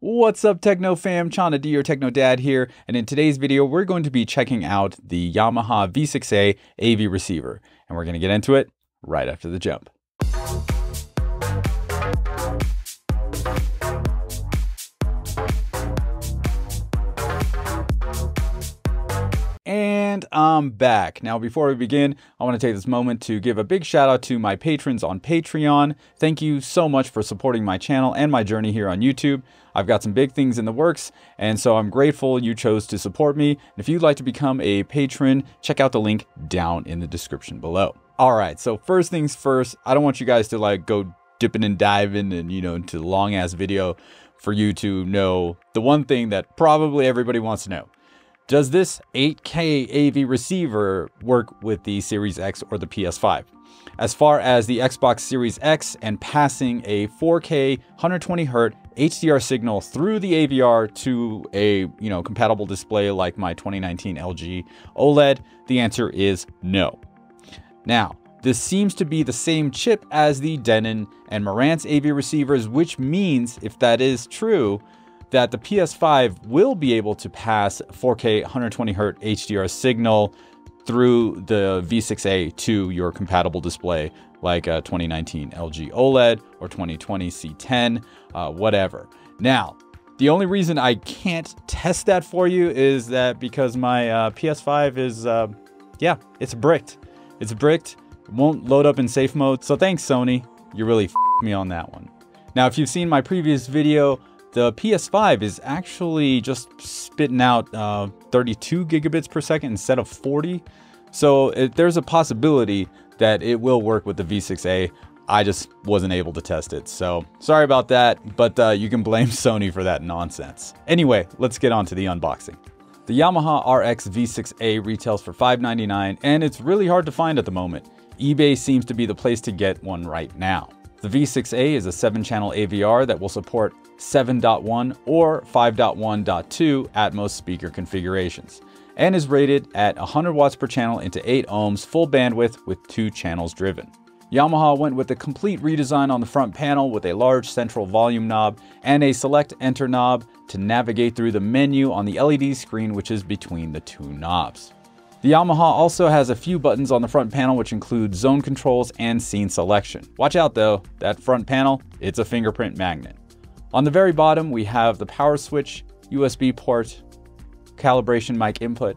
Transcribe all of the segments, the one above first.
What's up Techno fam, Chana D, your Techno Dad here, and in today's video we're going to be checking out the Yamaha V6A AV receiver, and we're going to get into it right after the jump. And I'm back. Now, before we begin, I want to take this moment to give a big shout out to my patrons on Patreon. Thank you so much for supporting my channel and my journey here on YouTube. I've got some big things in the works, and so I'm grateful you chose to support me. And if you'd like to become a patron, check out the link down in the description below. All right, so first things first, I don't want you guys to like go dipping and diving and, you know, into long ass video for you to know the one thing that probably everybody wants to know. Does this 8K AV receiver work with the Series X or the PS5? As far as the Xbox Series X and passing a 4K 120Hz HDR signal through the AVR to a you know compatible display like my 2019 LG OLED, the answer is no. Now, this seems to be the same chip as the Denon and Marantz AV receivers, which means if that is true, that the PS5 will be able to pass 4K 120Hz HDR signal through the V6A to your compatible display like a 2019 LG OLED or 2020 C10, uh, whatever. Now, the only reason I can't test that for you is that because my uh, PS5 is, uh, yeah, it's bricked. It's bricked. Won't load up in safe mode. So thanks, Sony. You really me on that one. Now, if you've seen my previous video, the PS5 is actually just spitting out uh, 32 gigabits per second instead of 40. So it, there's a possibility that it will work with the V6A. I just wasn't able to test it. So sorry about that, but uh, you can blame Sony for that nonsense. Anyway, let's get on to the unboxing. The Yamaha RX V6A retails for 599 and it's really hard to find at the moment. eBay seems to be the place to get one right now. The V6A is a 7-channel AVR that will support 7.1 or 5.1.2 Atmos speaker configurations and is rated at 100 watts per channel into 8 ohms full bandwidth with 2 channels driven. Yamaha went with a complete redesign on the front panel with a large central volume knob and a select enter knob to navigate through the menu on the LED screen which is between the two knobs. The Yamaha also has a few buttons on the front panel which include zone controls and scene selection. Watch out though, that front panel, it's a fingerprint magnet. On the very bottom we have the power switch, USB port, calibration mic input,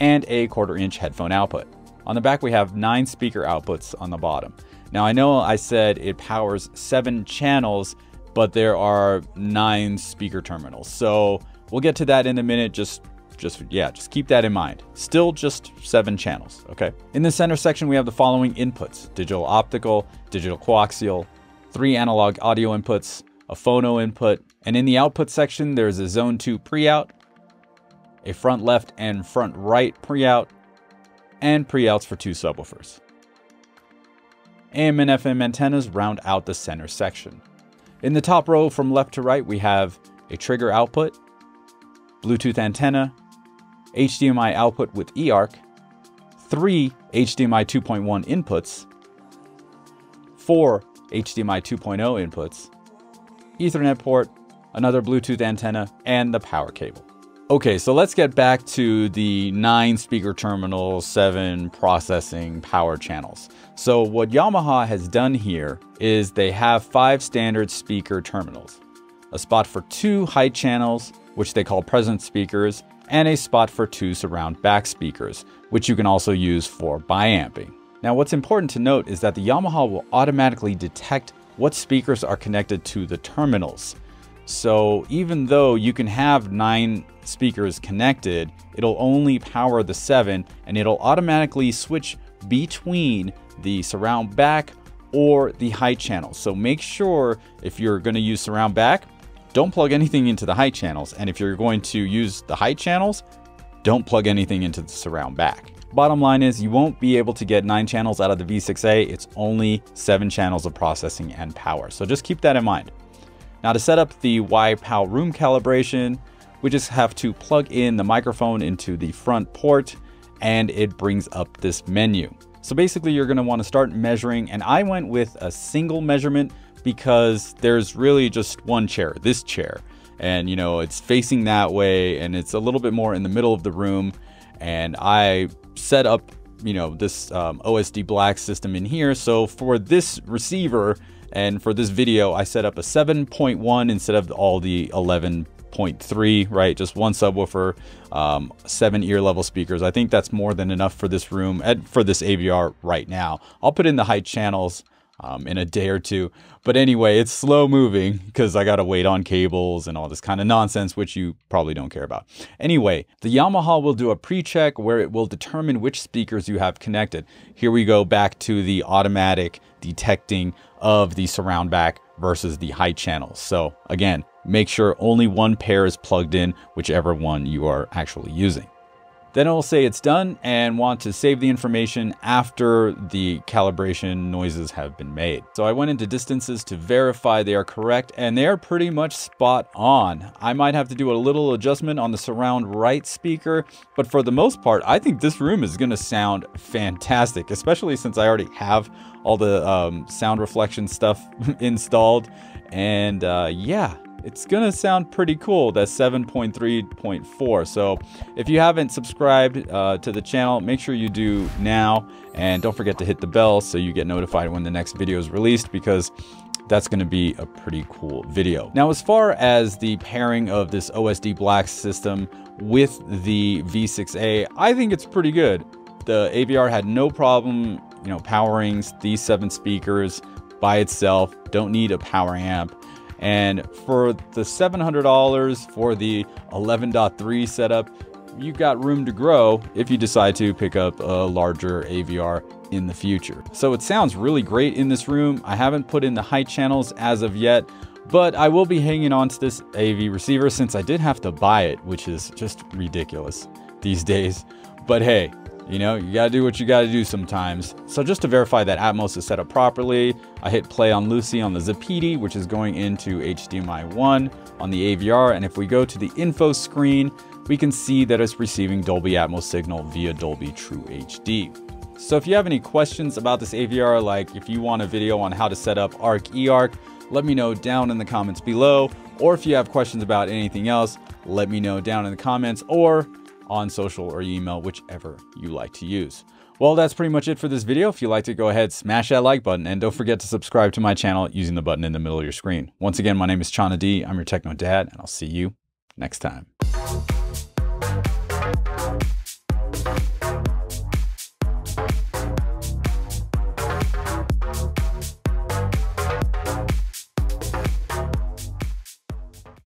and a quarter inch headphone output. On the back we have 9 speaker outputs on the bottom. Now I know I said it powers 7 channels, but there are 9 speaker terminals. So we'll get to that in a minute, just just yeah, just keep that in mind. Still just seven channels, okay? In the center section, we have the following inputs, digital optical, digital coaxial, three analog audio inputs, a phono input, and in the output section, there's a zone two pre-out, a front left and front right pre-out, and pre-outs for two subwoofers. AM and FM antennas round out the center section. In the top row from left to right, we have a trigger output, Bluetooth antenna, HDMI output with eARC, three HDMI 2.1 inputs, four HDMI 2.0 inputs, Ethernet port, another Bluetooth antenna, and the power cable. Okay, so let's get back to the nine speaker terminal, seven processing power channels. So what Yamaha has done here is they have five standard speaker terminals, a spot for two height channels, which they call presence speakers, and a spot for two surround back speakers, which you can also use for biamping. Now what's important to note is that the Yamaha will automatically detect what speakers are connected to the terminals. So even though you can have nine speakers connected, it'll only power the seven and it'll automatically switch between the surround back or the high channel. So make sure if you're going to use surround back, don't plug anything into the height channels. And if you're going to use the height channels, don't plug anything into the surround back. Bottom line is you won't be able to get nine channels out of the V6A. It's only seven channels of processing and power. So just keep that in mind. Now to set up the YPAO room calibration, we just have to plug in the microphone into the front port and it brings up this menu. So basically you're gonna wanna start measuring and I went with a single measurement because there's really just one chair, this chair. and you know it's facing that way and it's a little bit more in the middle of the room. And I set up you know this um, OSD black system in here. So for this receiver and for this video I set up a 7.1 instead of all the 11.3 right? Just one subwoofer um, seven ear level speakers. I think that's more than enough for this room and for this AVR right now. I'll put in the height channels um, in a day or two. But anyway, it's slow moving because I got to wait on cables and all this kind of nonsense, which you probably don't care about. Anyway, the Yamaha will do a pre-check where it will determine which speakers you have connected. Here we go back to the automatic detecting of the surround back versus the high channels. So again, make sure only one pair is plugged in, whichever one you are actually using. Then it will say it's done and want to save the information after the calibration noises have been made. So I went into distances to verify they are correct and they are pretty much spot on. I might have to do a little adjustment on the surround right speaker, but for the most part, I think this room is gonna sound fantastic, especially since I already have all the um, sound reflection stuff installed. And uh, yeah, it's gonna sound pretty cool. That's 7.3.4. So if you haven't subscribed uh, to the channel, make sure you do now. And don't forget to hit the bell so you get notified when the next video is released because that's going to be a pretty cool video. Now, as far as the pairing of this OSD Black system with the V6A, I think it's pretty good. The AVR had no problem, you know, powering these seven speakers by itself. Don't need a power amp. And for the $700 for the 11.3 setup, you've got room to grow if you decide to pick up a larger AVR in the future. So it sounds really great in this room. I haven't put in the height channels as of yet, but I will be hanging on to this AV receiver since I did have to buy it, which is just ridiculous these days. But hey, you know, you gotta do what you gotta do sometimes. So just to verify that Atmos is set up properly, I hit play on Lucy on the Zappiti, which is going into HDMI 1 on the AVR. And if we go to the info screen, we can see that it's receiving Dolby Atmos signal via Dolby True HD. So if you have any questions about this AVR, like if you want a video on how to set up ARC eARC, let me know down in the comments below. Or if you have questions about anything else, let me know down in the comments or on social or email, whichever you like to use. Well, that's pretty much it for this video. If you liked it, go ahead, smash that like button, and don't forget to subscribe to my channel using the button in the middle of your screen. Once again, my name is Chana D. I'm your Techno Dad, and I'll see you next time.